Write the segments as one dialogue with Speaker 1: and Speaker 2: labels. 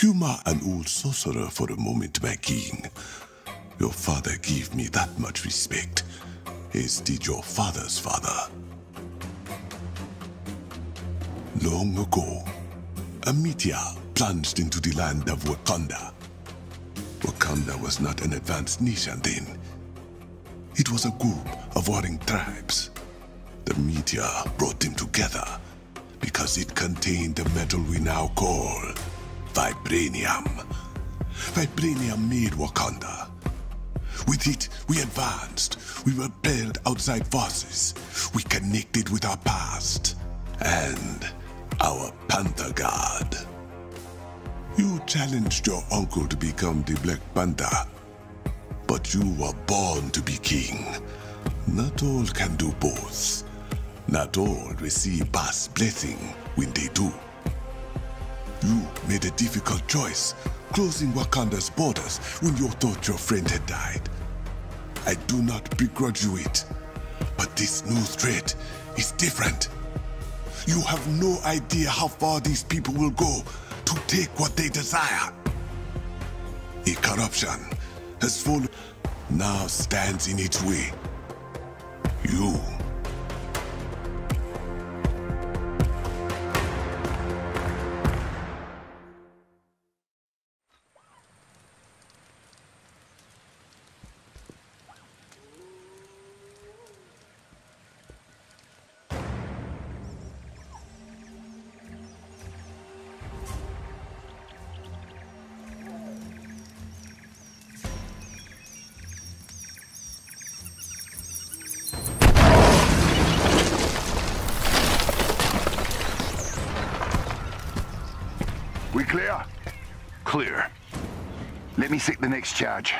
Speaker 1: Humor an old sorcerer for a moment, my king. Your father gave me that much respect, as did your father's father. Long ago, a meteor plunged into the land of Wakanda. Wakanda was not an advanced nation then. It was a group of warring tribes. The meteor brought them together because it contained the metal we now call vibranium. Vibranium made Wakanda. With it, we advanced. We repelled outside forces. We connected with our past. And our Panther God. You challenged your uncle to become the Black Panther. But you were born to be king. Not all can do both. Not all receive past blessing when they do. You made a difficult choice, closing Wakanda's borders when you thought your friend had died. I do not begrudge you it, but this new threat is different. You have no idea how far these people will go to take what they desire. A corruption has fallen, now stands in its way. You
Speaker 2: sick the next charge.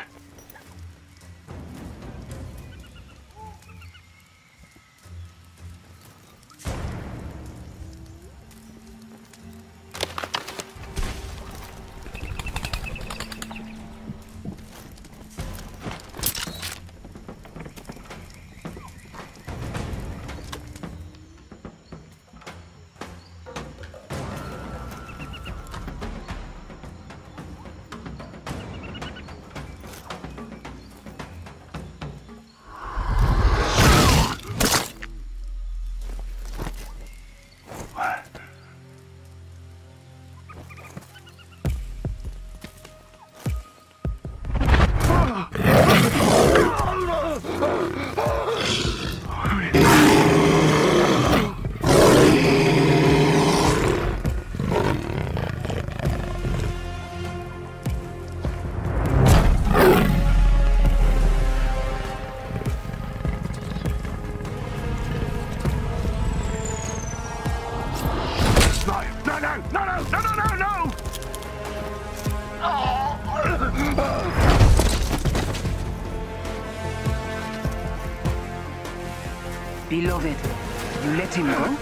Speaker 3: Let him go?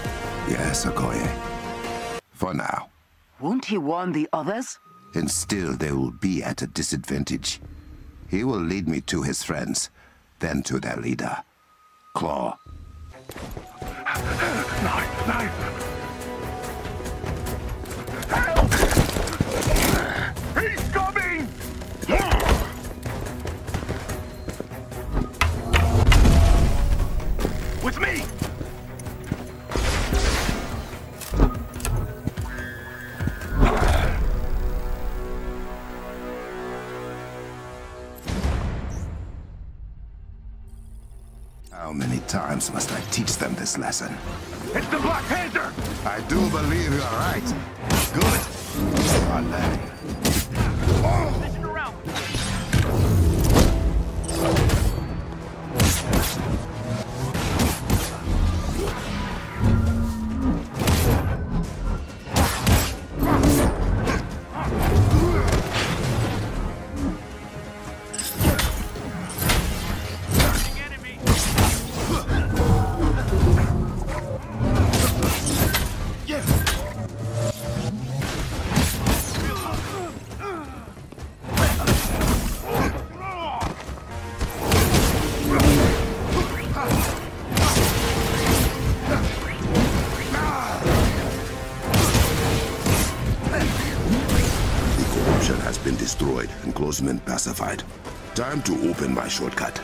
Speaker 4: Yes, Okoye. For now.
Speaker 3: Won't he warn the others?
Speaker 4: And still they will be at a disadvantage. He will lead me to his friends, then to their leader, Klaue.
Speaker 2: No, no!
Speaker 4: Teach them this lesson?
Speaker 2: It's the Black Panther!
Speaker 4: I do believe you are right. Good. Destroyed and Klaue's men pacified. Time to open my shortcut.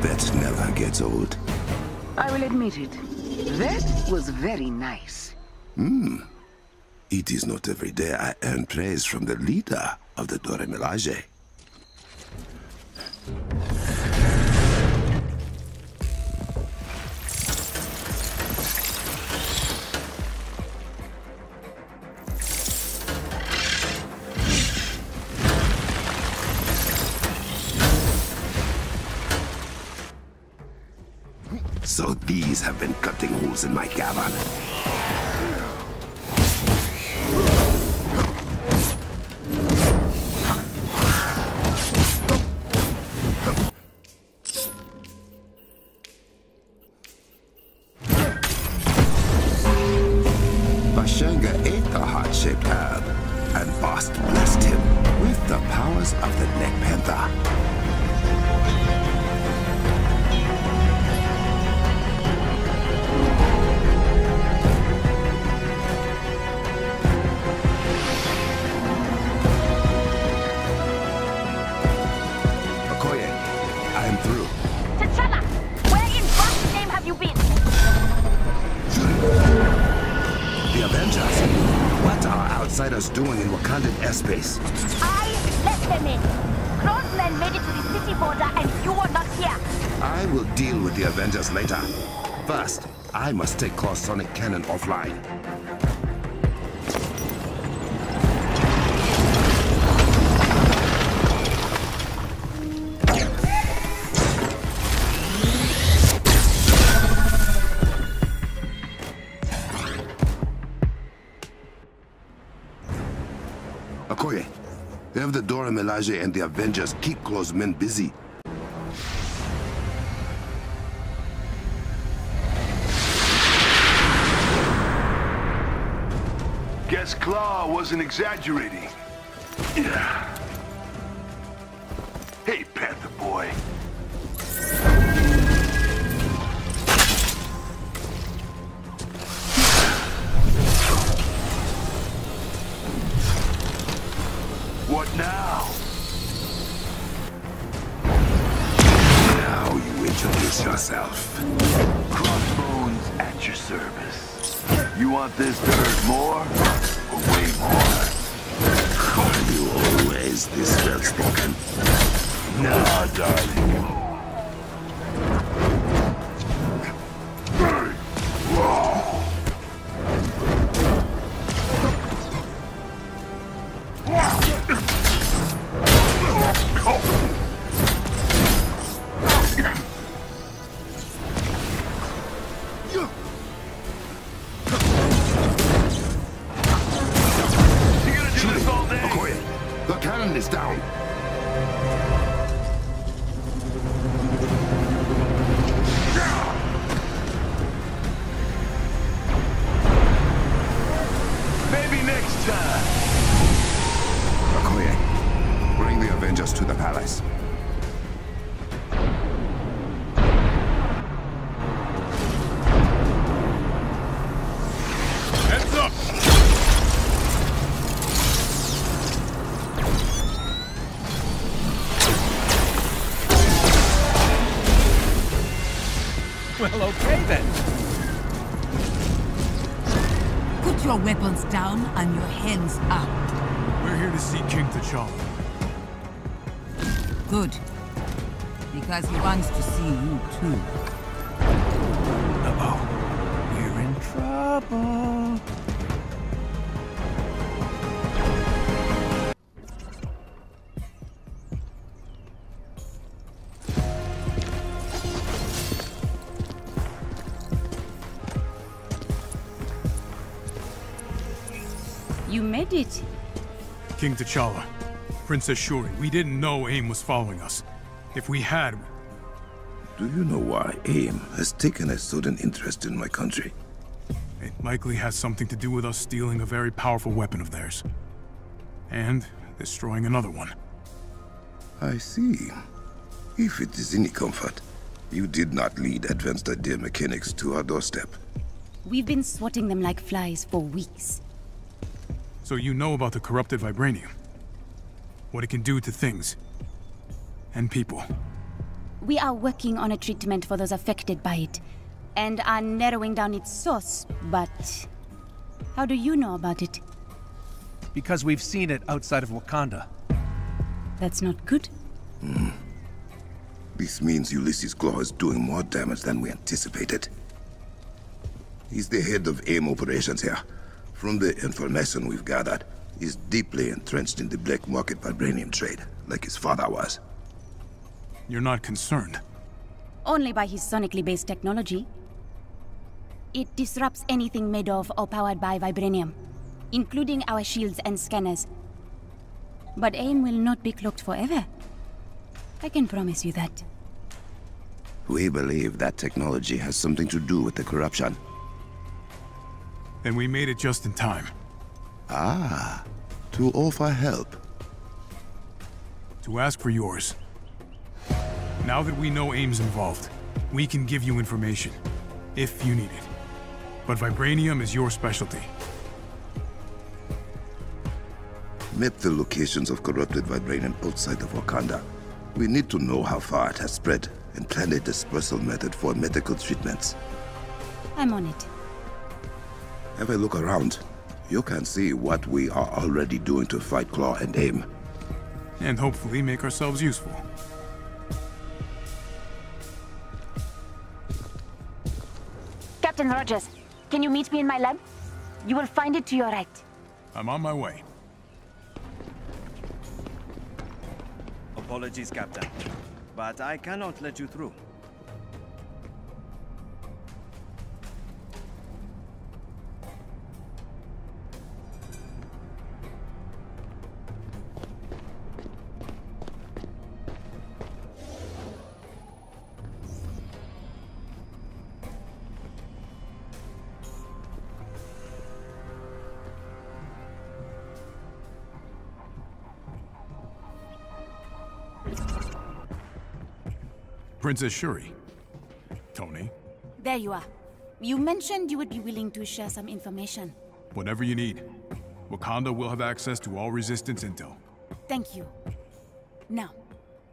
Speaker 4: That never gets old.
Speaker 5: I will admit it. That was very nice. Hmm.
Speaker 4: It is not every day I earn praise from the leader of the Dora Milaje. So these have been cutting holes in my cavern. Airspace?
Speaker 6: I let them in. Crossmen made it to the city border and you were not here.
Speaker 4: I will deal with the Avengers later. First, I must take Klaue's sonic cannon offline. The Dora Milaje and the Avengers keep Klaue's men busy.
Speaker 7: Guess Klaue wasn't exaggerating.
Speaker 8: Weapons down and your hands up.
Speaker 9: We're here to see King T'Challa.
Speaker 8: Good. Because he wants to see you too.
Speaker 9: King T'Challa. Princess Shuri, we didn't know AIM was following us. If we had,
Speaker 4: Do you know why AIM has taken a sudden interest in my country?
Speaker 9: it likely has something to do with us stealing a very powerful weapon of theirs. And destroying another one.
Speaker 4: I see. If it is any comfort, you did not lead advanced idea mechanics to our doorstep.
Speaker 6: We've been swatting them like flies for weeks.
Speaker 9: So you know about the corrupted vibranium? What it can do to things. And people.
Speaker 6: We are working on a treatment for those affected by it, and are narrowing down its source, but... How do you know about it?
Speaker 10: Because we've seen it outside of Wakanda.
Speaker 6: That's not good. Hmm.
Speaker 4: This means Ulysses Klaue is doing more damage than we anticipated. He's the head of AIM operations here. From the information we've gathered, he's deeply entrenched in the black market vibranium trade, like his father was.
Speaker 9: You're not concerned.
Speaker 6: Only by his sonically based technology. It disrupts anything made of or powered by vibranium, including our shields and scanners. But AIM will not be cloaked forever. I can promise you that.
Speaker 4: We believe that technology has something to do with the corruption.
Speaker 9: Then we made it just in time.
Speaker 4: Ah, to offer help.
Speaker 9: To ask for yours. Now that we know AIM's involved, we can give you information. If you need it. But vibranium is your specialty.
Speaker 4: Map the locations of corrupted vibranium outside of Wakanda. We need to know how far it has spread and plan a dispersal method for medical treatments.
Speaker 6: I'm on it.
Speaker 4: Have a look around. You can see what we are already doing to fight Klaue and AIM.
Speaker 9: And hopefully make ourselves useful.
Speaker 11: Captain Rogers, can you meet me in my lab? You will find it to your right.
Speaker 9: I'm on my way.
Speaker 7: Apologies, Captain. But I cannot let you through.
Speaker 9: Princess Shuri. Tony,
Speaker 6: There you are. You mentioned you would be willing to share some information.
Speaker 9: whatever you need. Wakanda will have access to all Resistance intel.
Speaker 6: Thank you. Now,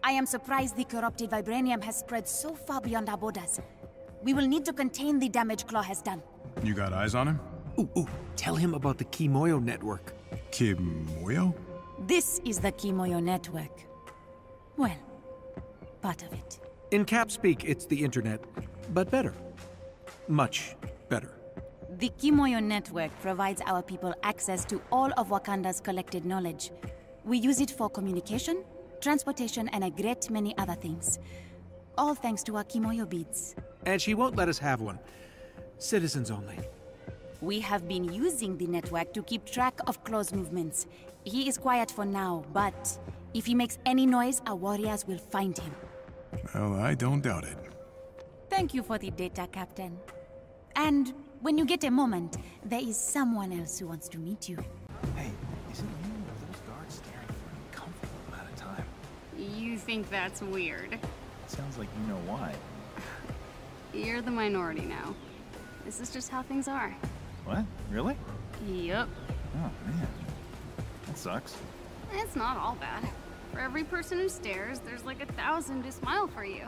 Speaker 6: I am surprised the corrupted vibranium has spread so far beyond our borders. We will need to contain the damage Klaue has done.
Speaker 9: You got eyes on him?
Speaker 10: Ooh, ooh, tell him about the Kimoyo network.
Speaker 9: Kimoyo?
Speaker 6: This is the Kimoyo network. Well, part of it.
Speaker 10: In cap speak, it's the internet, but better. Much better.
Speaker 6: The Kimoyo network provides our people access to all of Wakanda's collected knowledge. We use it for communication, transportation, and a great many other things. All thanks to our Kimoyo beads.
Speaker 10: And she won't let us have one. Citizens only.
Speaker 6: We have been using the network to keep track of Klaue's movements. He is quiet for now, but if he makes any noise, our warriors will find him.
Speaker 9: Well, I don't doubt it.
Speaker 6: Thank you for the data, Captain. And when you get a moment, there is someone else who wants to meet you.
Speaker 12: Hey, isn't you or those guards staring for an uncomfortable amount of time?
Speaker 13: You think that's weird.
Speaker 12: Sounds like you know why.
Speaker 13: You're the minority now. This is just how things are.
Speaker 12: What? Really?
Speaker 13: Yup.
Speaker 12: Oh, man. That sucks.
Speaker 13: It's not all bad. For every person who stares, there's like a thousand who smile for you.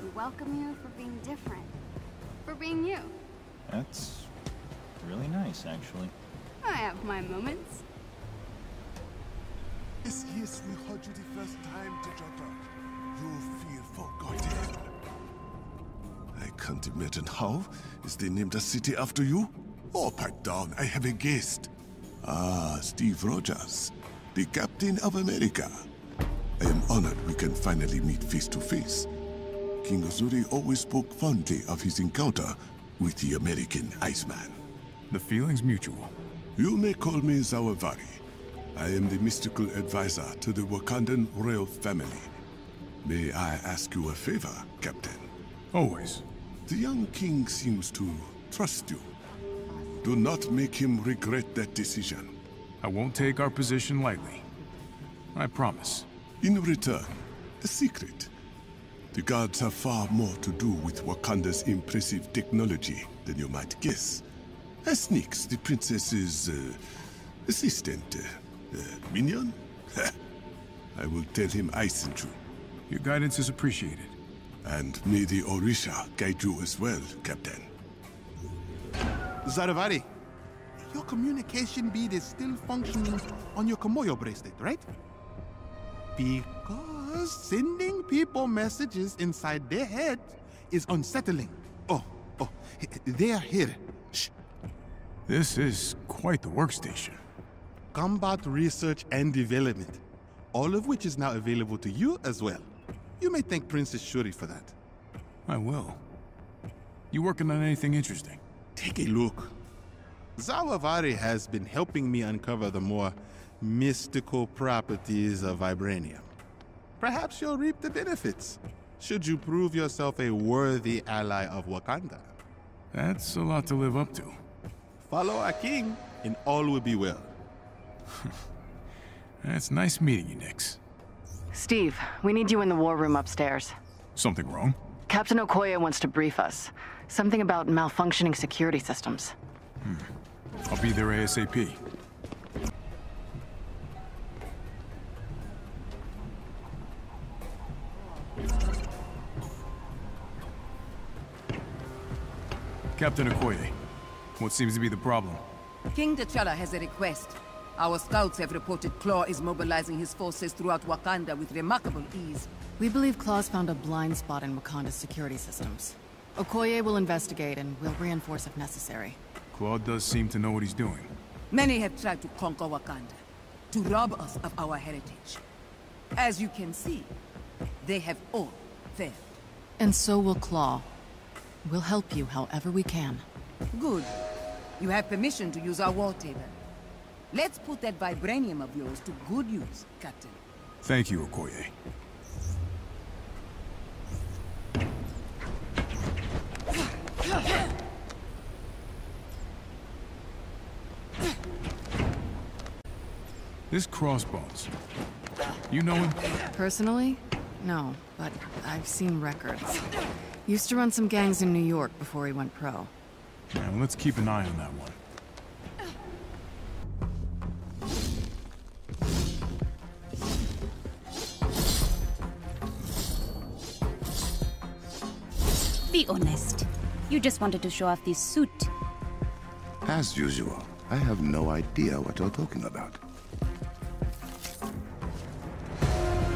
Speaker 13: Who welcome you for being different. For being you.
Speaker 12: That's really nice, actually.
Speaker 13: I have my moments.
Speaker 1: Yes, yes, we heard you the first time, T'Challa. You feel forgotten. I can't imagine how. Is they named a city after you? Oh, pipe down, I have a guest. Ah, Steve Rogers, the Captain of America. I am honored we can finally meet face to face. King Azzuri always spoke fondly of his encounter with the American Iceman.
Speaker 9: The feeling's mutual.
Speaker 1: You may call me Zawavari. I am the mystical advisor to the Wakandan royal family. May I ask you a favor, Captain?
Speaker 9: Always.
Speaker 1: The young king seems to trust you. Do not make him regret that decision.
Speaker 9: I won't take our position lightly. I promise.
Speaker 1: In return, a secret. The guards have far more to do with Wakanda's impressive technology than you might guess. As sneaks, the princess's uh, assistant, uh, uh, minion? I will tell him I sent you.
Speaker 9: Your guidance is appreciated.
Speaker 1: And may the Orisha guide you as well, Captain.
Speaker 14: Zawavari, your communication bead is still functioning on your Kimoyo bracelet, right? Because sending people messages inside their head is unsettling. Oh, oh, they are here. Shh.
Speaker 9: This is quite the workstation.
Speaker 14: Combat research and development, all of which is now available to you as well. You may thank Princess Shuri for that.
Speaker 9: I will. You working on anything interesting?
Speaker 14: Take a look. Zawavari has been helping me uncover the more mystical properties of vibranium. Perhaps you'll reap the benefits, should you prove yourself a worthy ally of Wakanda.
Speaker 9: That's a lot to live up to.
Speaker 14: Follow our king, and all will be well.
Speaker 9: That's nice meeting you, Nix.
Speaker 15: Steve, we need you in the war room upstairs.
Speaker 9: Something wrong?
Speaker 15: Captain Okoye wants to brief us. Something about malfunctioning security systems.
Speaker 9: Hmm. I'll be there ASAP. Captain Okoye, what seems to be the problem?
Speaker 8: King T'Challa has a request. Our scouts have reported Klaue is mobilizing his forces throughout Wakanda with remarkable ease.
Speaker 16: We believe Klaue's found a blind spot in Wakanda's security systems. Okoye will investigate and will reinforce if necessary.
Speaker 9: Klaue does seem to know what he's doing.
Speaker 8: Many have tried to conquer Wakanda, to rob us of our heritage. As you can see, they have all failed.
Speaker 16: And so will Klaue. We'll help you however we can.
Speaker 8: Good. You have permission to use our war table. Let's put that vibranium of yours to good use, Captain.
Speaker 9: Thank you, Okoye. This Crossbones. You know him?
Speaker 16: Personally? No, but I've seen records. Used to run some gangs in New York before he went pro.
Speaker 9: Yeah, well, let's keep an eye on that one.
Speaker 6: Be honest. You just wanted to show off this suit.
Speaker 4: As usual, I have no idea what you're talking about.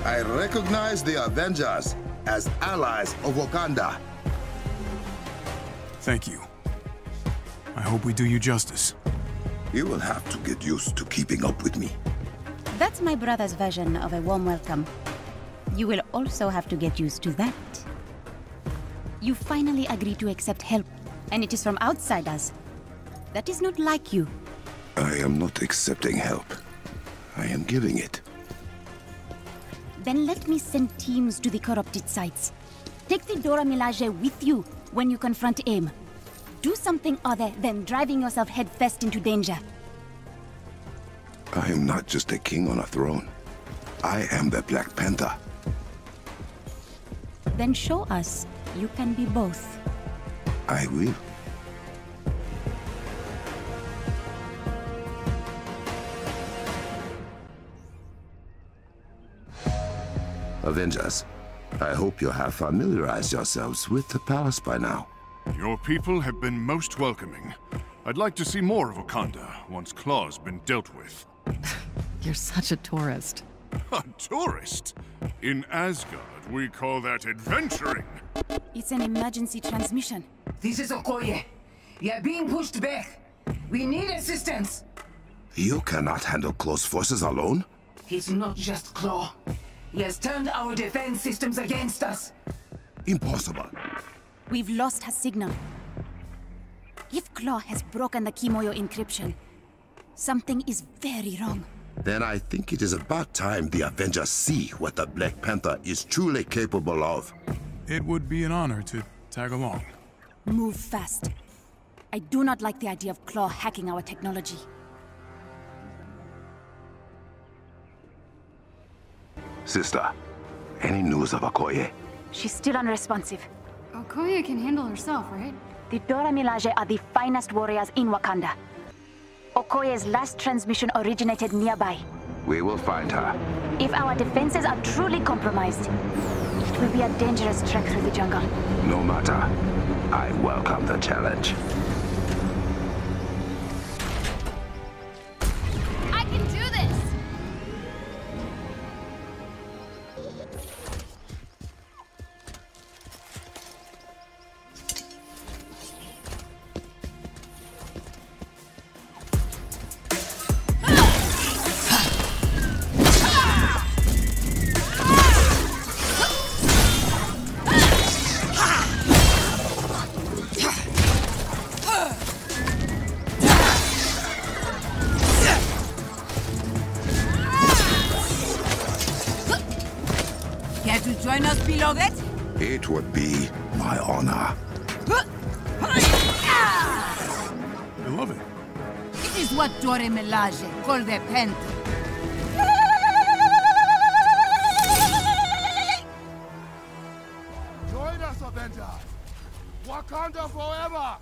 Speaker 4: I recognize the Avengers as allies of Wakanda.
Speaker 9: Thank you. I hope we do you justice.
Speaker 4: You will have to get used to keeping up with me.
Speaker 6: That's my brother's version of a warm welcome. You will also have to get used to that. You finally agree to accept help, and it is from outsiders. That is not like you.
Speaker 4: I am not accepting help. I am giving it.
Speaker 6: Then let me send teams to the corrupted sites. Take the Dora Milaje with you when you confront AIM. Do something other than driving yourself headfirst into danger.
Speaker 4: I am not just a king on a throne. I am the Black Panther.
Speaker 6: Then show us you can be both.
Speaker 4: I will. Avengers, I hope you have familiarized yourselves with the palace by now.
Speaker 17: Your people have been most welcoming. I'd like to see more of Wakanda once Klaue's been dealt with.
Speaker 16: You're such a tourist.
Speaker 17: A tourist? In Asgard, we call that adventuring.
Speaker 6: It's an emergency transmission.
Speaker 8: This is Okoye. You're being pushed back. We need assistance.
Speaker 4: You cannot handle Klaue's forces alone?
Speaker 8: It's not just Klaue. He has turned our defense systems against us.
Speaker 4: Impossible.
Speaker 6: We've lost her signal. If Klaue has broken the Kimoyo encryption, something is very wrong.
Speaker 4: Then I think it is about time the Avengers see what the Black Panther is truly capable of.
Speaker 9: It would be an honor to tag along.
Speaker 6: Move fast. I do not like the idea of Klaue hacking our technology.
Speaker 4: Sister, any news of Okoye?
Speaker 6: She's still unresponsive.
Speaker 13: Okoye can handle herself, right?
Speaker 6: The Dora Milaje are the finest warriors in Wakanda. Okoye's last transmission originated nearby.
Speaker 4: We will find her.
Speaker 6: If our defenses are truly compromised, it will be a dangerous trek through the jungle.
Speaker 4: No matter. I welcome the challenge.
Speaker 8: Dora Milaje call the pen.
Speaker 2: Join us, Avengers! Wakanda forever!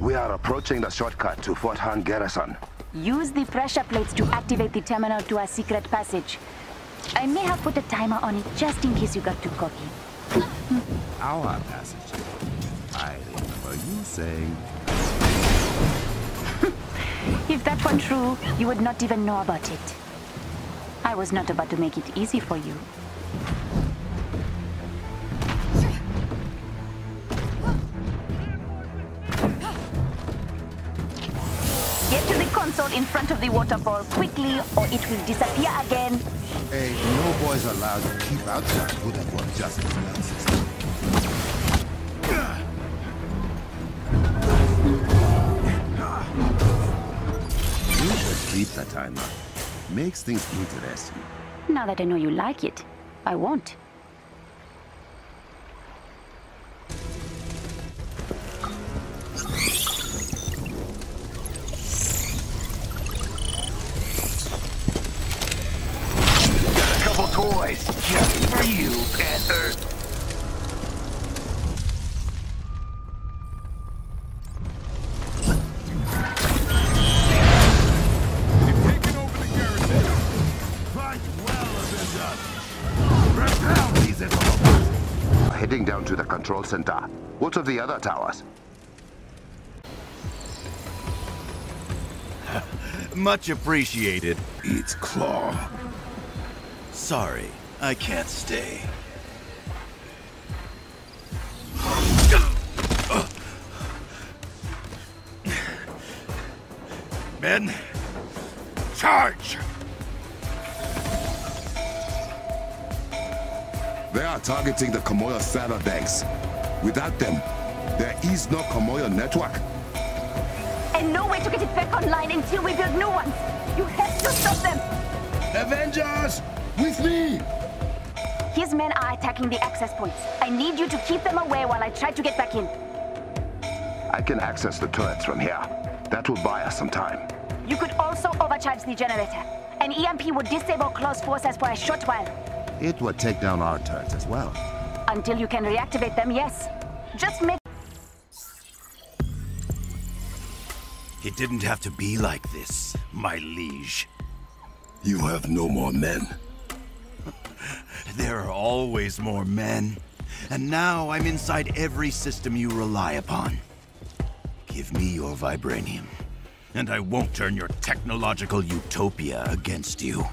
Speaker 4: We are approaching the shortcut to Fort Han Garrison.
Speaker 6: Use the pressure plates to activate the terminal to a secret passage. I may have put a timer on it just in case you got too cocky.
Speaker 18: Our passage. I remember you saying.
Speaker 6: If that were true, you would not even know about it. I was not about to make it easy for you. Get to the console in front of the waterfall quickly, or it will disappear again.
Speaker 18: Hey, no boys allowed to keep outside who that work justice in Keep the timer. Makes things interesting.
Speaker 6: Now that I know you like it, I won't.
Speaker 4: The other towers?
Speaker 7: Much appreciated.
Speaker 4: It's Klaue.
Speaker 7: Sorry, I can't stay. Men, charge!
Speaker 4: They are targeting the Kimoyo server banks. Without them, there is no Kimoyo network.
Speaker 6: And no way to get it back online until we build new ones. You have to stop them.
Speaker 4: Avengers! With me!
Speaker 6: His men are attacking the access points. I need you to keep them away while I try to get back in.
Speaker 4: I can access the turrets from here. That will buy us some time.
Speaker 6: You could also overcharge the generator. An EMP would disable Klaue's forces for a short while.
Speaker 18: It would take down our turrets as well.
Speaker 6: Until you can reactivate them, yes. Just make
Speaker 7: It didn't have to be like this, my liege.
Speaker 4: You have no more men.
Speaker 7: There are always more men. And now I'm inside every system you rely upon. Give me your vibranium, and I won't turn your technological utopia against you.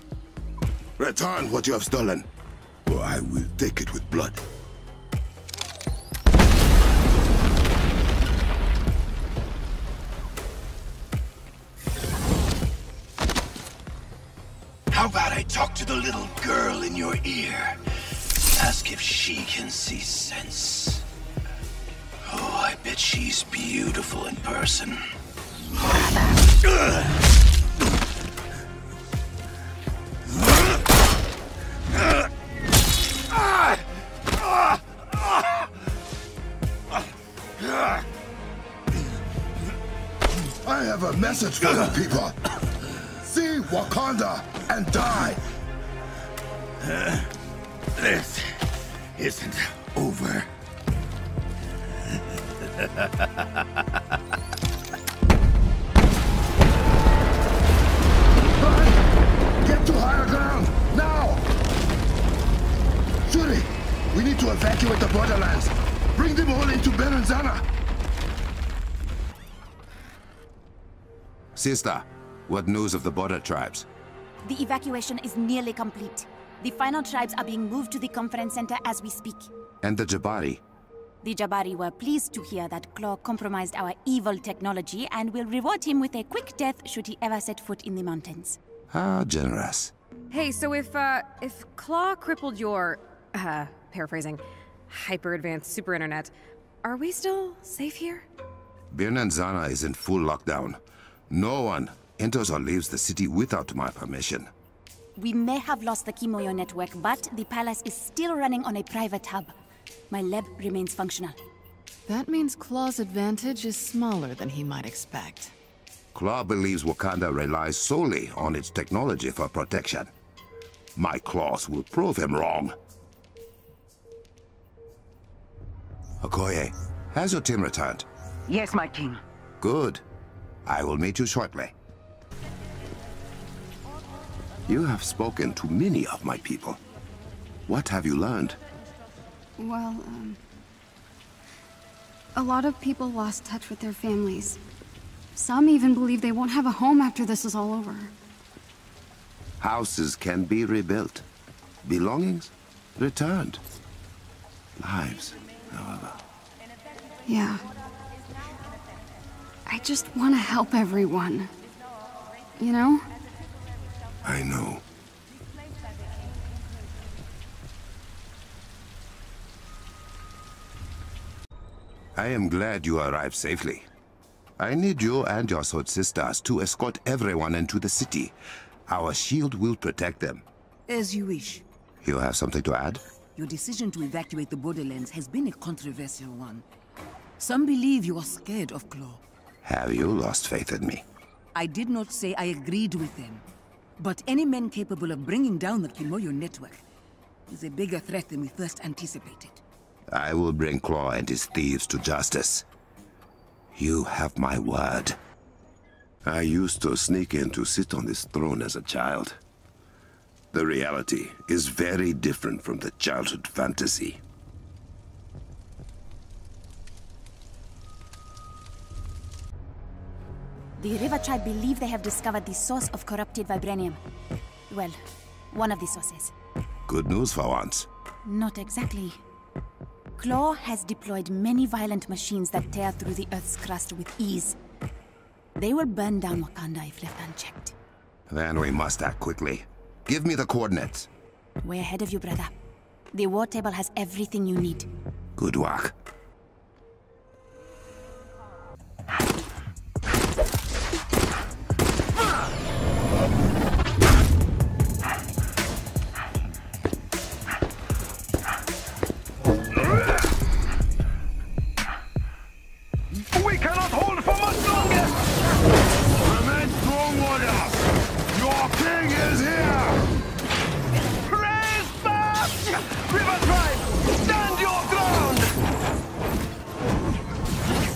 Speaker 4: Return what you have stolen, or I will take it with blood.
Speaker 7: How about I talk to the little girl in your ear? Ask if she can see sense. Oh, I bet she's beautiful in person.
Speaker 4: I have a message for you people. See Wakanda and die. This isn't over.
Speaker 19: Get to higher ground, now! Shuri, we need to evacuate the borderlands. Bring them all into Birnin Zana.
Speaker 4: Sister, what news of the border tribes?
Speaker 6: The evacuation is nearly complete. The final tribes are being moved to the conference center as we speak.
Speaker 4: And the Jabari?
Speaker 6: The Jabari were pleased to hear that Klaue compromised our evil technology and will reward him with a quick death should he ever set foot in the mountains.
Speaker 4: How generous.
Speaker 20: Hey, so if, uh, if Klaue crippled your, uh, paraphrasing, hyper-advanced super internet, are we still safe here?
Speaker 4: Birnin Zana is in full lockdown. No one enters or leaves the city without my permission.
Speaker 6: We may have lost the Kimoyo network, but the palace is still running on a private hub. My lab remains functional.
Speaker 16: That means Klaue's advantage is smaller than he might expect.
Speaker 4: Klaue believes Wakanda relies solely on its technology for protection. My claws will prove him wrong. Okoye, has your team returned?
Speaker 3: Yes, my king.
Speaker 4: Good. I will meet you shortly. You have spoken to many of my people. What have you learned?
Speaker 13: Well, um... A lot of people lost touch with their families. Some even believe they won't have a home after this is all over.
Speaker 4: Houses can be rebuilt. Belongings returned. Lives, however.
Speaker 13: Yeah. I just want to help everyone. You know?
Speaker 4: I know. I am glad you arrived safely. I need you and your Sword Sisters to escort everyone into the city. Our shield will protect them.
Speaker 8: As you wish.
Speaker 4: You have something to add?
Speaker 8: Your decision to evacuate the borderlands has been a controversial one. Some believe you are scared of Klaue.
Speaker 4: Have you lost faith in me?
Speaker 8: I did not say I agreed with them. But any men capable of bringing down the Kimoyo network is a bigger threat than we first anticipated.
Speaker 4: I will bring Klaue and his thieves to justice. You have my word. I used to sneak in to sit on this throne as a child. The reality is very different from the childhood fantasy.
Speaker 6: The River Tribe believe they have discovered the source of corrupted vibranium. Well, one of the sources.
Speaker 4: Good news for once.
Speaker 6: Not exactly. Klaue has deployed many violent machines that tear through the Earth's crust with ease. They will burn down Wakanda if left unchecked.
Speaker 4: Then we must act quickly. Give me the coordinates.
Speaker 6: Way ahead of you, brother. The war table has everything you need.
Speaker 4: Good work.
Speaker 2: King is here! Praise Bast! River Tribe, stand your ground!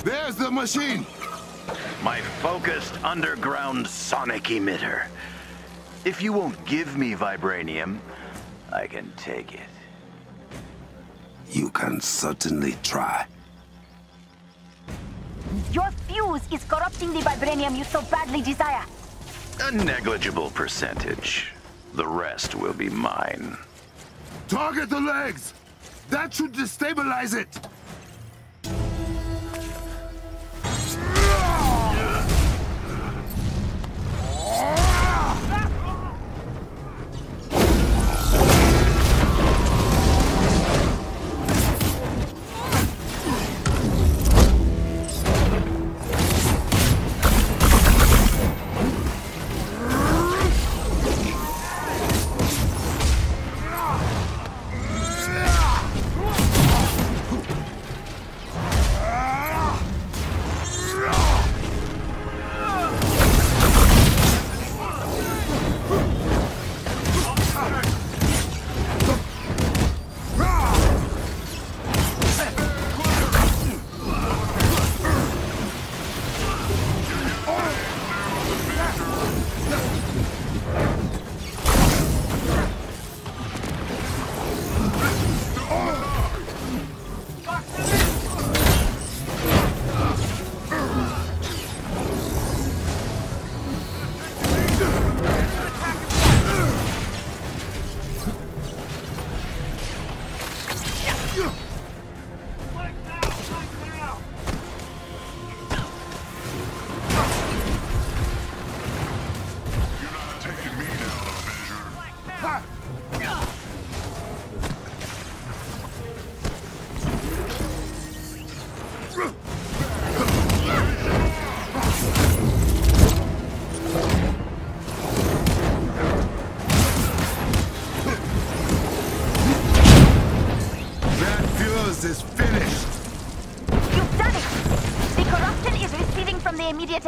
Speaker 4: There's the machine!
Speaker 7: My focused underground sonic emitter. If you won't give me vibranium, I can take it.
Speaker 4: You can certainly try.
Speaker 11: Your fuse is corrupting the vibranium you so badly desire.
Speaker 7: A negligible percentage. The rest will be mine.
Speaker 19: Target the legs! That should destabilize it!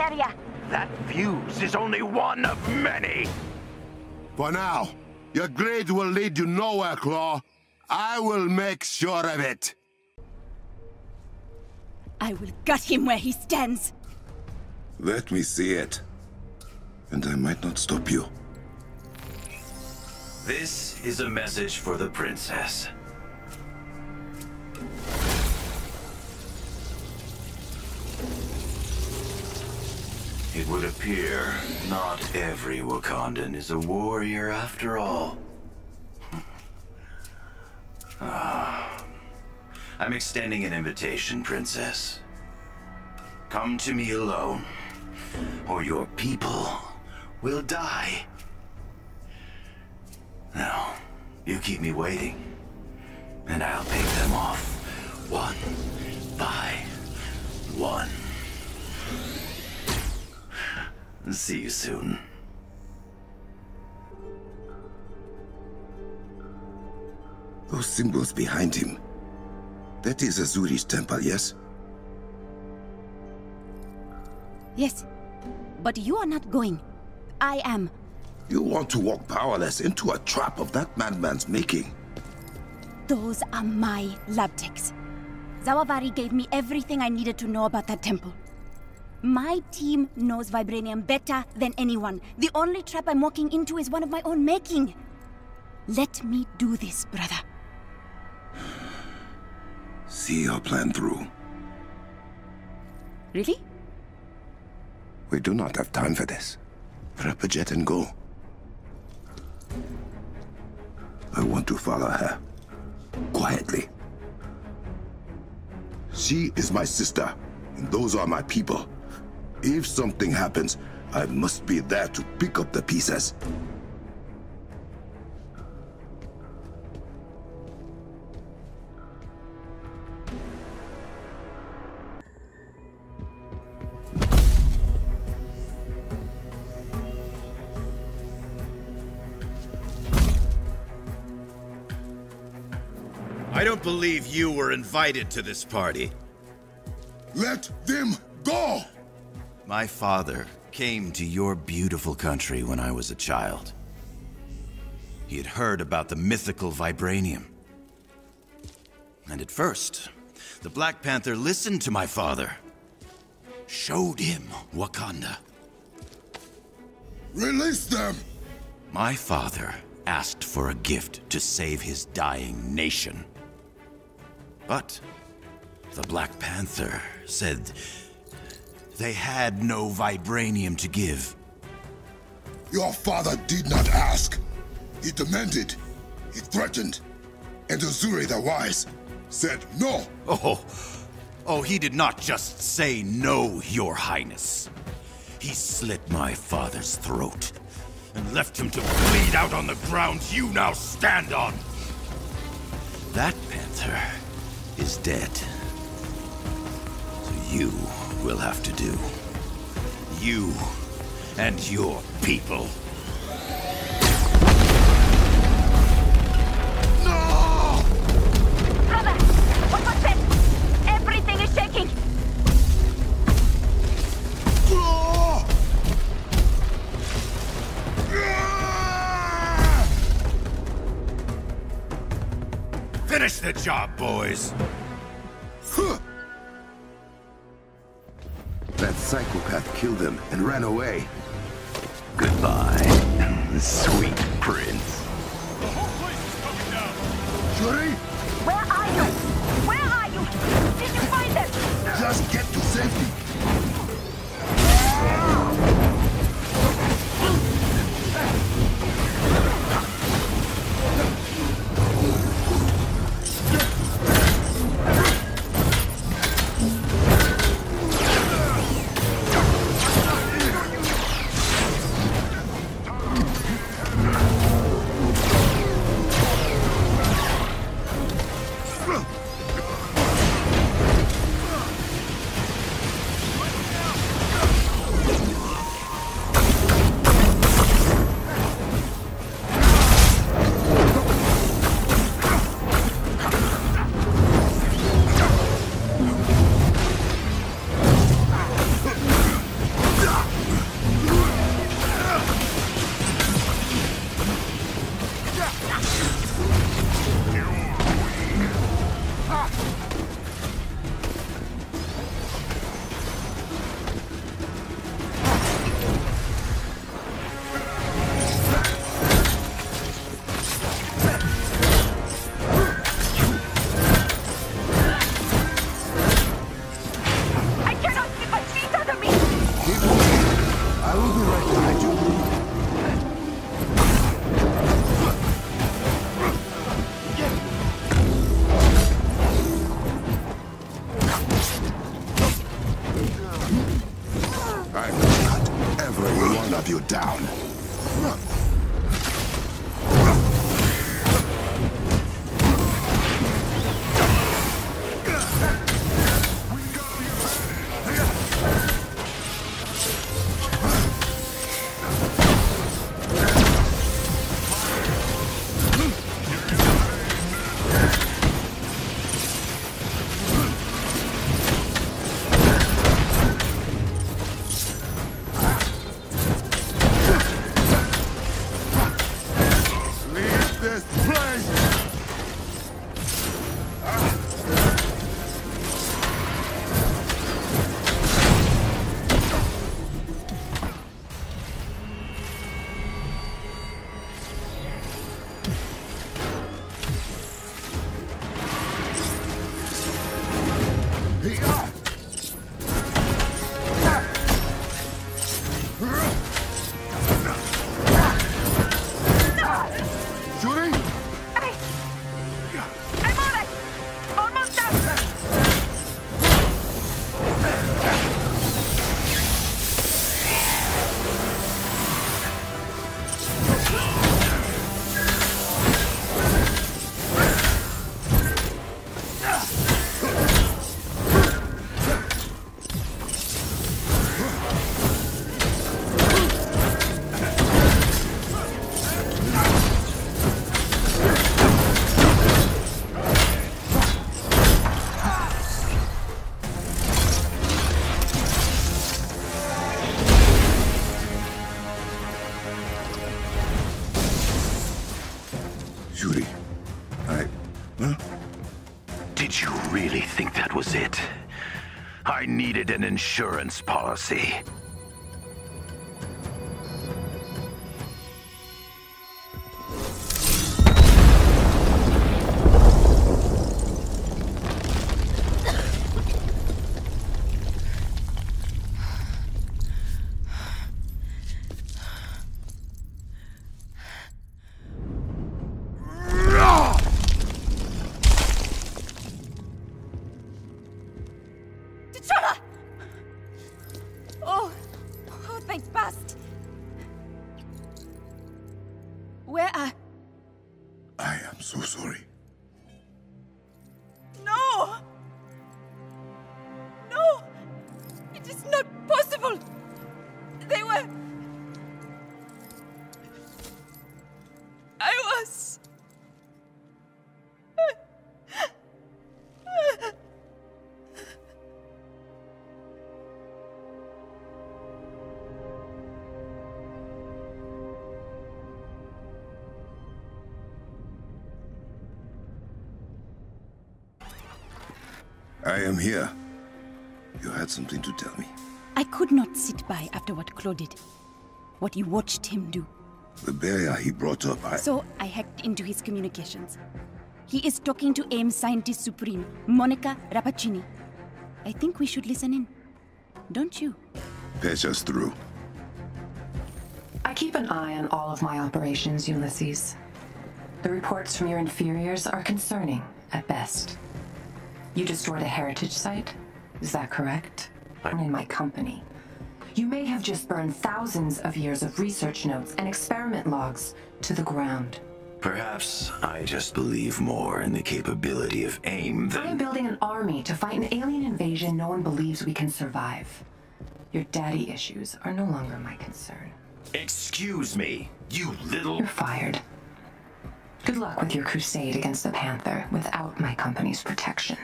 Speaker 11: Area.
Speaker 2: That fuse is only one of many.
Speaker 19: For now, your grade will lead you nowhere, Klaue. I will make sure of it.
Speaker 6: I will gut him where he stands.
Speaker 4: Let me see it. And I might not stop you.
Speaker 7: This is a message for the princess. It would appear not every Wakandan is a warrior after all. Ah. I'm extending an invitation, Princess. Come to me alone, or your people will die. Now, you keep me waiting, and I'll pick them off one by one. See you soon.
Speaker 4: Those symbols behind him. That is Azzuri's temple, yes?
Speaker 6: Yes. But you are not going. I am.
Speaker 4: You want to walk powerless into a trap of that madman's making.
Speaker 6: Those are my lab techs. Zawavari gave me everything I needed to know about that temple. My team knows Vibranium better than anyone. The only trap I'm walking into is one of my own making. Let me do this, brother.
Speaker 4: See your plan through.
Speaker 6: Really?
Speaker 4: We do not have time for this. Prep a jet and go. I want to follow her. Quietly. She is my sister, and those are my people. If something happens, I must be there to pick up the pieces.
Speaker 7: I don't believe you were invited to this party.
Speaker 19: Let them go!
Speaker 7: My father came to your beautiful country when I was a child. He had heard about the mythical vibranium. And at first, the Black Panther listened to my father. Showed him Wakanda.
Speaker 19: Release them!
Speaker 7: My father asked for a gift to save his dying nation. But the Black Panther said they had no vibranium to give.
Speaker 19: Your father did not ask. He demanded. He threatened. And Azzuri the Wise said no.
Speaker 7: Oh, oh, he did not just say no, Your Highness. He slit my father's throat and left him to bleed out on the ground you now stand on. That panther is dead. So you will have to do. You and your people.
Speaker 11: Brother, what was that? Everything is shaking.
Speaker 7: Finish the job, boys.
Speaker 4: Psychopath killed him and ran away.
Speaker 2: Goodbye, sweet prince.
Speaker 4: I
Speaker 7: needed an insurance policy.
Speaker 6: After what Klaue did. What you watched him do.
Speaker 4: The barrier he brought up, I...
Speaker 6: So I hacked into his communications. He is talking to AIM Scientist Supreme, Monica Rappaccini. I think we should listen in. Don't you?
Speaker 4: Pass us through.
Speaker 15: I keep an eye on all of my operations, Ulysses. The reports from your inferiors are concerning, at best. You destroyed a heritage site? Is that correct? I'm In my company. You may have just burned thousands of years of research notes and experiment logs to the ground.
Speaker 7: Perhaps I just believe more in the capability of AIM than...
Speaker 15: I am building an army to fight an alien invasion no one believes we can survive. Your daddy issues are no longer my concern.
Speaker 7: Excuse me, you little...
Speaker 15: You're fired. Good luck with your crusade against the Panther without my company's protection.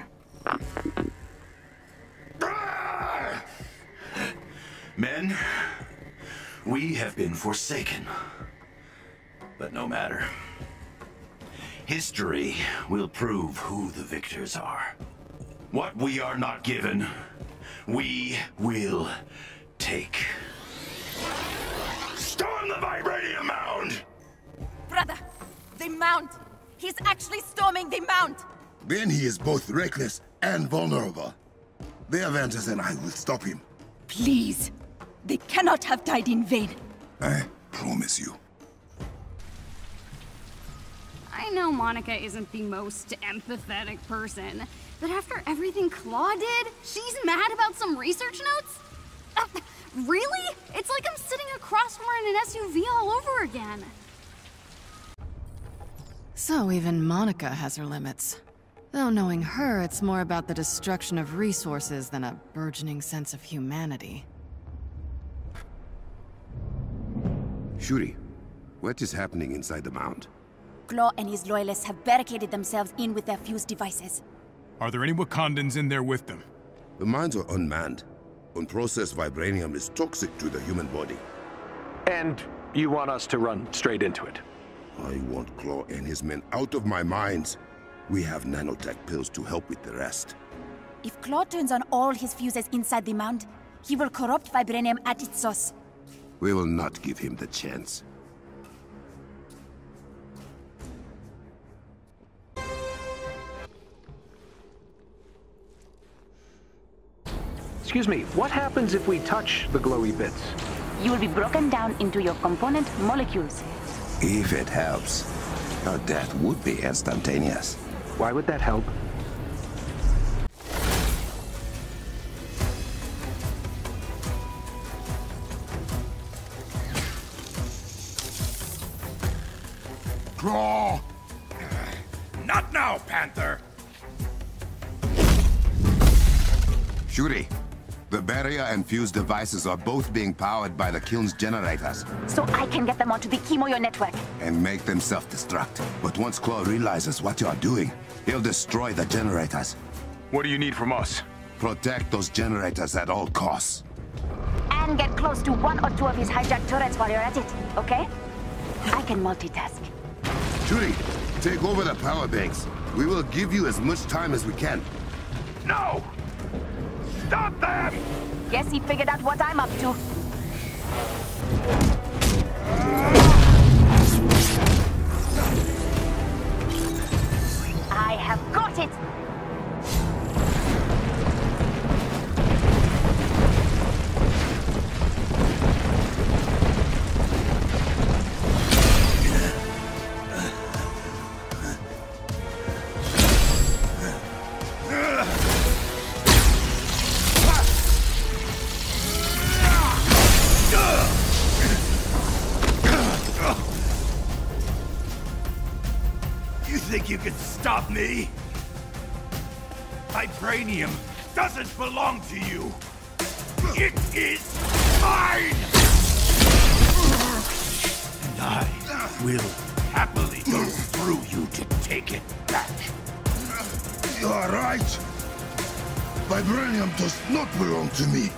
Speaker 7: Men, we have been forsaken. But no matter. History will prove who the victors are. What we are not given, we will take. Storm the Vibranium Mound!
Speaker 6: Brother, the Mount! He's actually storming the Mount!
Speaker 19: Then he is both reckless and vulnerable. The Avengers and I will stop him.
Speaker 6: Please! They cannot have died in vain.
Speaker 19: I promise you.
Speaker 13: I know Monica isn't the most empathetic person, but after everything Klaue did, she's mad about some research notes? Uh, really? It's like I'm sitting across from her in an SUV all over again.
Speaker 16: So even Monica has her limits. Though knowing her, it's more about the destruction of resources than a burgeoning sense of humanity.
Speaker 4: Shuri, what is happening inside the mound?
Speaker 6: Klaue and his loyalists have barricaded themselves in with their fuse devices.
Speaker 9: Are there any Wakandans in there with them?
Speaker 4: The mines are unmanned. Unprocessed vibranium is toxic to the human body.
Speaker 21: And you want us to run straight into it?
Speaker 4: I want Klaue and his men out of my mines. We have nanotech pills to help with the rest.
Speaker 6: If Klaue turns on all his fuses inside the mound, he will corrupt vibranium at its source.
Speaker 4: We will not give him the chance.
Speaker 21: Excuse me, what happens if we touch the glowy bits?
Speaker 6: You will be broken down into your component molecules.
Speaker 4: If it helps, your death would be instantaneous.
Speaker 21: Why would that help?
Speaker 4: And fuse devices are both being powered by the kiln's generators
Speaker 6: So I can get them onto the Kimoyo network.
Speaker 4: and make them self-destruct. But once Klaue realizes what you are doing, he'll destroy the generators.
Speaker 9: What do you need from us?
Speaker 4: Protect those generators at all costs.
Speaker 6: And get close to one or two of his hijacked turrets while you're at it, okay? I can multitask.
Speaker 4: Shuri, take over the power banks. We will give you as much time as we can.
Speaker 7: No! Stop them!
Speaker 6: Guess he figured out what I'm up to.
Speaker 7: Stop me? Vibranium doesn't belong to you. It is mine! And I will happily go through you to take it back.
Speaker 19: You are right. Vibranium does not belong to me.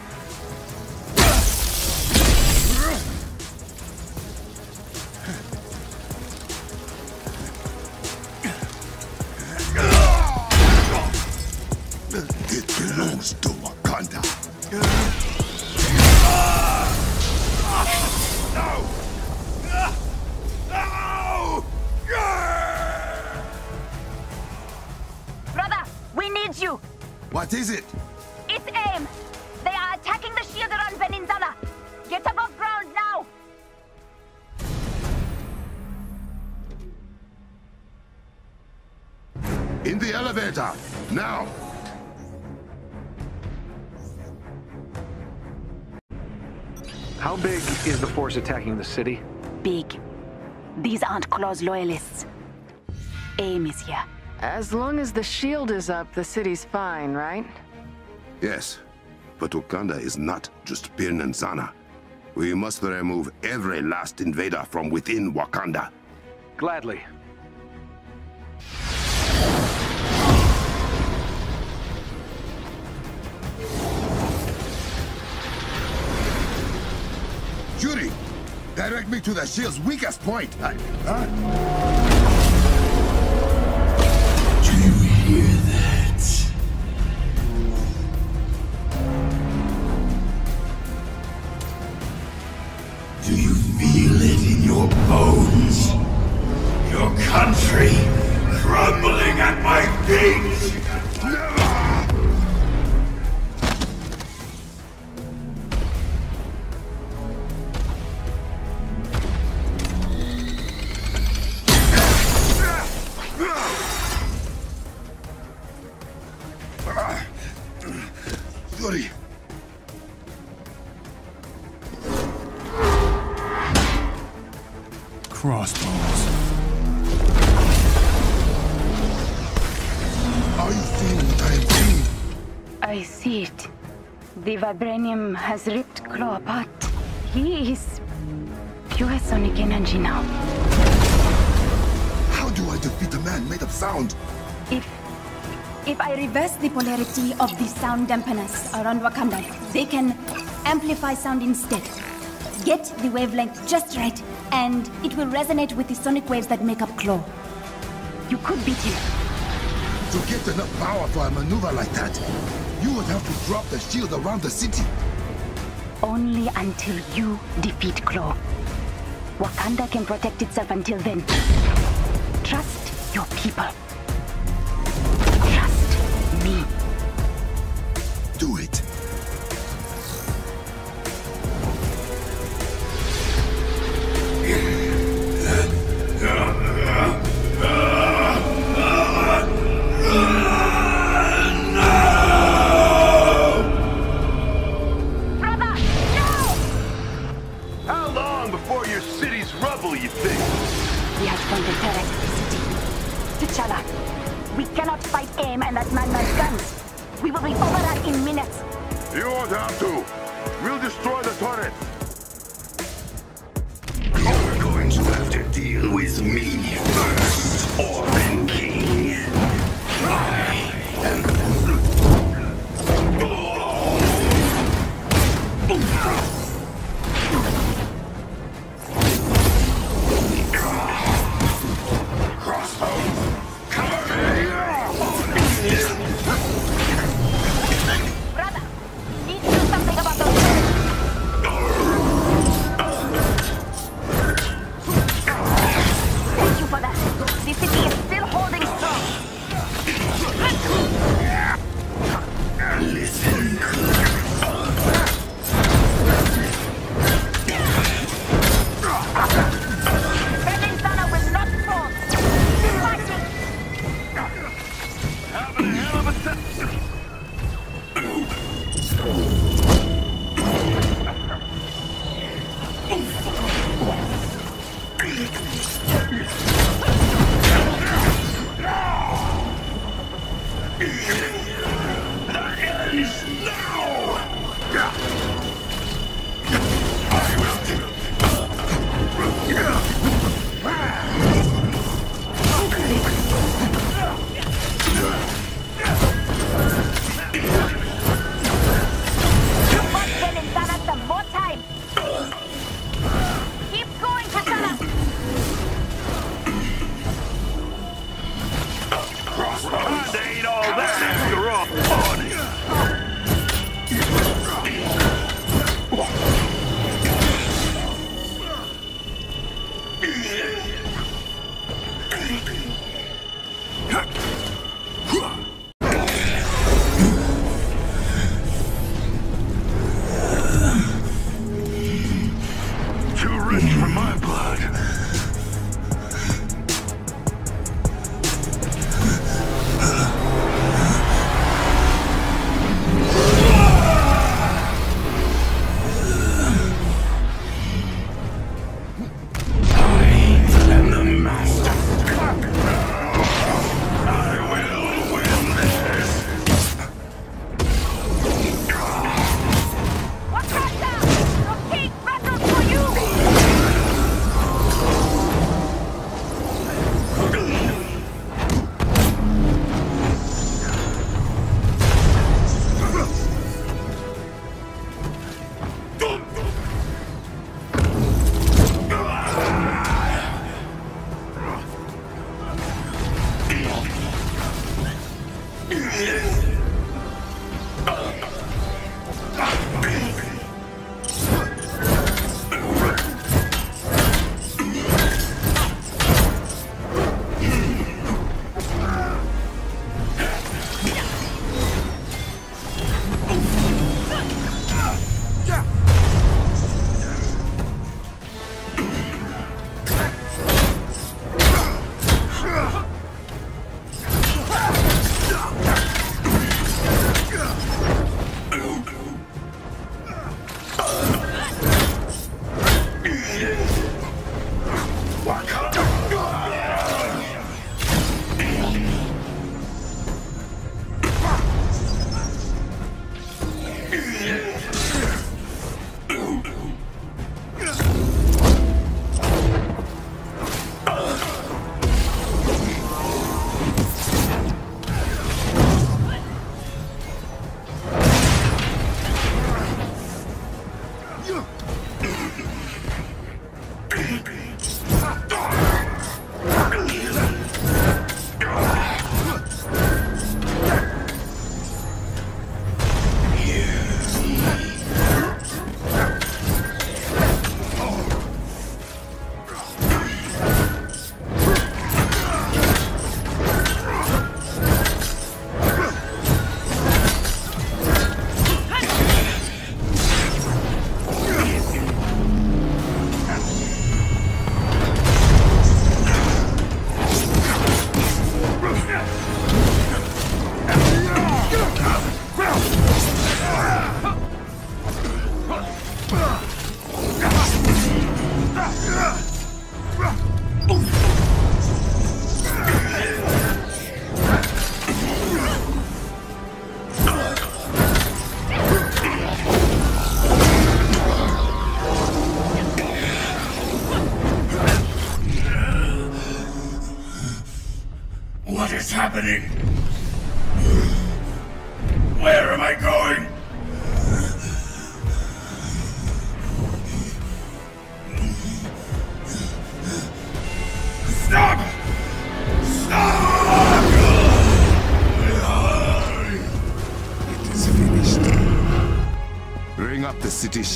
Speaker 21: Force attacking the city?
Speaker 6: Big. These aren't Klaue's loyalists. AIM is here.
Speaker 15: As long as the shield is up, the city's fine, right?
Speaker 4: Yes, but Wakanda is not just Birnin Zana. We must remove every last invader from within Wakanda.
Speaker 21: Gladly.
Speaker 19: Direct me to the shield's weakest point. I- huh?
Speaker 7: Do you hear that? Do you feel it in your bones? Your country crumbling at my feet?
Speaker 6: vibranium has ripped Klaue apart. He is pure Sonic energy now.
Speaker 19: How do I defeat a man made of sound?
Speaker 6: If... If I reverse the polarity of the sound dampeners around Wakanda, they can amplify sound instead. Get the wavelength just right,
Speaker 22: and it will resonate with the sonic waves that make up Klaue. You could beat him.
Speaker 23: To get enough power for a maneuver like that, would have to drop the shield around the city.
Speaker 6: Only until you defeat Klaue. Wakanda can protect itself until then. Trust your people. man my guns. We will be over that in minutes.
Speaker 24: You won't have to. We'll destroy the turret.
Speaker 4: You're going to have to deal with me first, Orphan King.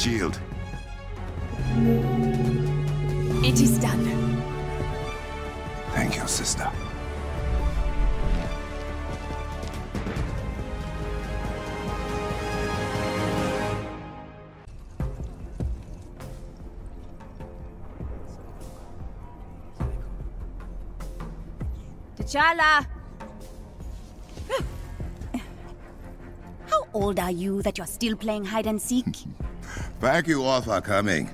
Speaker 4: Shield.
Speaker 6: It is done.
Speaker 4: Thank you, sister.
Speaker 6: T'Challa! How old are you that you're still playing hide and seek?
Speaker 4: Thank you all for coming.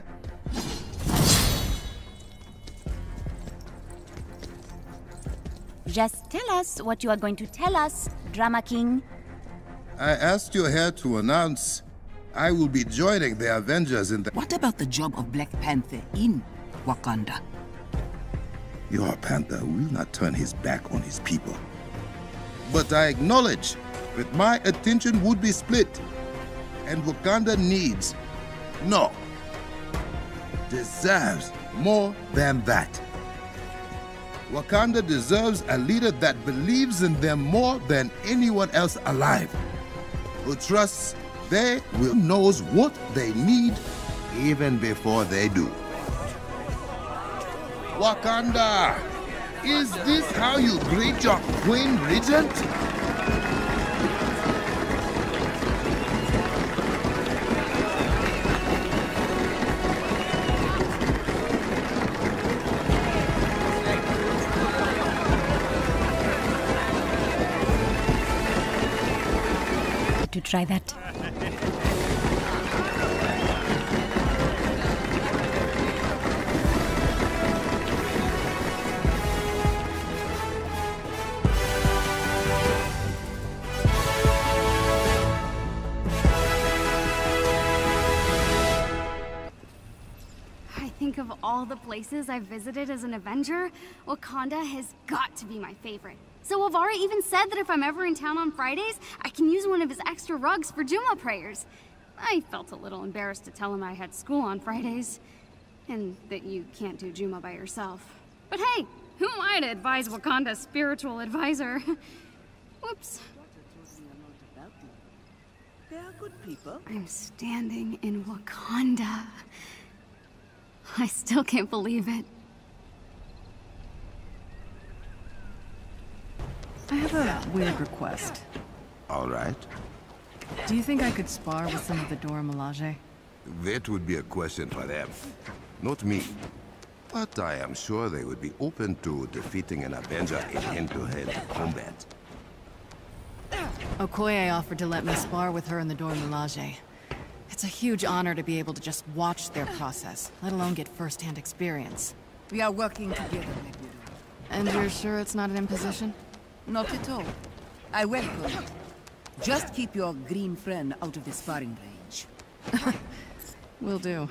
Speaker 6: Just tell us what you are going to tell us, Drama King.
Speaker 4: I asked you here to announce I will be joining the Avengers in the...
Speaker 25: What about the job of Black Panther in Wakanda?
Speaker 4: Your Panther will not turn his back on his people. But I acknowledge that my attention would be split. And Wakanda needs, no, deserves more than that. Wakanda deserves a leader that believes in them more than anyone else alive. Who trusts they will knows what they need even before they do. Wakanda! Is this how you greet your Queen Regent?
Speaker 6: Try that.
Speaker 13: Places I've visited as an Avenger, Wakanda has got to be my favorite. Zawavari even said that if I'm ever in town on Fridays, I can use one of his extra rugs for Juma prayers. I felt a little embarrassed to tell him I had school on Fridays, and that you can't do Juma by yourself. But hey, who am I to advise Wakanda's spiritual advisor? Whoops.
Speaker 25: They are good people.
Speaker 13: I'm standing in Wakanda. I still can't believe it.
Speaker 16: I have a weird request.
Speaker 4: All right.
Speaker 16: Do you think I could spar with some of the Dora Milaje?
Speaker 4: That would be a question for them, not me. But I am sure they would be open to defeating an Avenger in hand-to-hand combat.
Speaker 16: Okoye offered to let me spar with her and the Dora Milaje. It's a huge honor to be able to just watch their process, let alone get first-hand experience.
Speaker 25: We are working together.
Speaker 16: And you're sure it's not an imposition?
Speaker 25: Not at all. I welcome it. Just keep your green friend out of the sparring range.
Speaker 16: Will do.